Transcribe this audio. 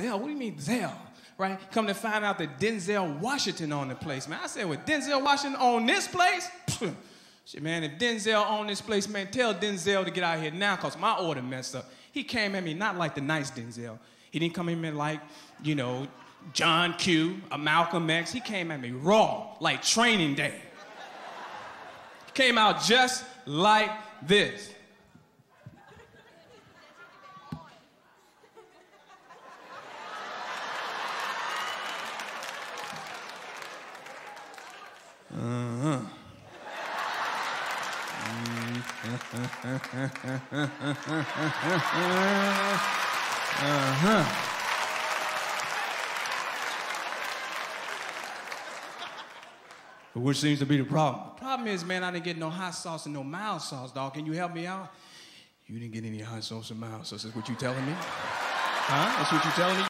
What do you mean Zell? Right? Come to find out that Denzel Washington on the place, man. I said, with Denzel Washington on this place? Shit, man, if Denzel on this place, man, tell Denzel to get out here now, cause my order messed up. He came at me not like the nice Denzel. He didn't come at me like, you know, John Q, a Malcolm X. He came at me raw, like training day. He came out just like this. Uh-huh. But which seems to be the problem? The problem is, man, I didn't get no hot sauce and no mild sauce, dog. Can you help me out? You didn't get any hot sauce and mild sauce. Is what you telling me? Huh? That's what you telling me?